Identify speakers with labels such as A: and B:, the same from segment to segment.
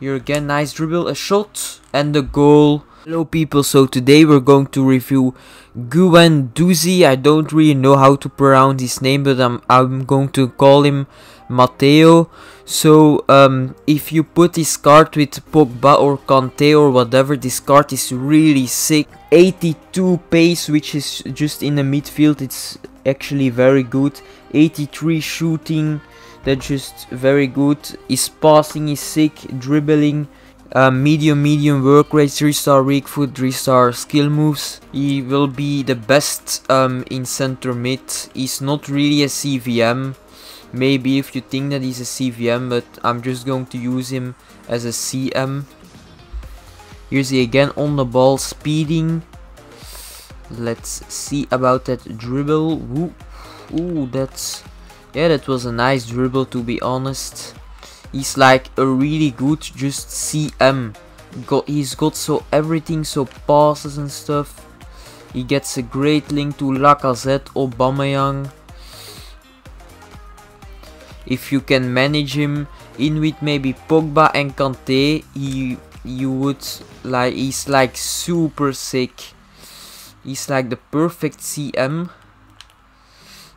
A: Here again, nice dribble, a shot, and the goal. Hello people, so today we're going to review Guendouzi. I don't really know how to pronounce his name, but I'm, I'm going to call him Matteo. So, um, if you put this card with Pogba or Kante or whatever, this card is really sick. 82 pace, which is just in the midfield, it's actually very good. 83 shooting, that's just very good. His passing is sick, dribbling, uh, medium medium work rate, 3 star weak foot, 3 star skill moves. He will be the best um, in center mid. He's not really a CVM. Maybe if you think that he's a CVM, but I'm just going to use him as a CM. Here's he again on the ball, speeding. Let's see about that dribble. Ooh, ooh that's... Yeah, that was a nice dribble to be honest. He's like a really good just CM. Got, he's got so everything, so passes and stuff. He gets a great link to Lacazette, Aubameyang if you can manage him in with maybe Pogba and Kante, he you would like he's like super sick. He's like the perfect CM.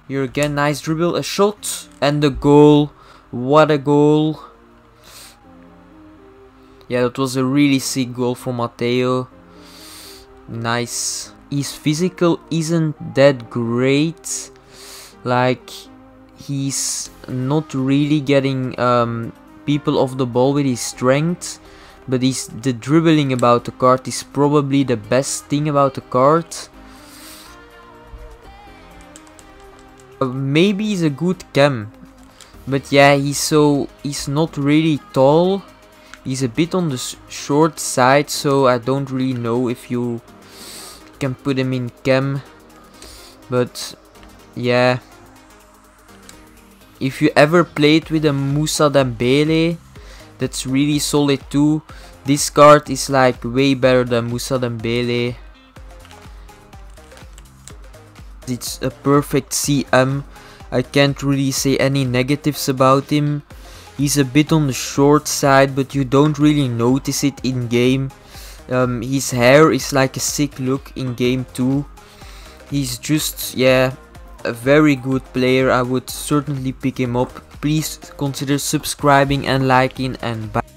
A: Here again, nice dribble, a shot, and the goal. What a goal. Yeah, that was a really sick goal for Matteo. Nice. His physical isn't that great. Like, he's not really getting um, people off the ball with his strength but he's the dribbling about the card is probably the best thing about the card Uh, maybe he's a good cam but yeah he's so he's not really tall he's a bit on the short side so I don't really know if you can put him in cam but yeah if you ever played with a Moussa Dembele, that's really solid too. This card is like way better than Moussa Dembele. It's a perfect CM. I can't really say any negatives about him. He's a bit on the short side, but you don't really notice it in game. Um, his hair is like a sick look in game too. He's just, yeah, a very good player. I would certainly pick him up. Please consider subscribing and liking and bye.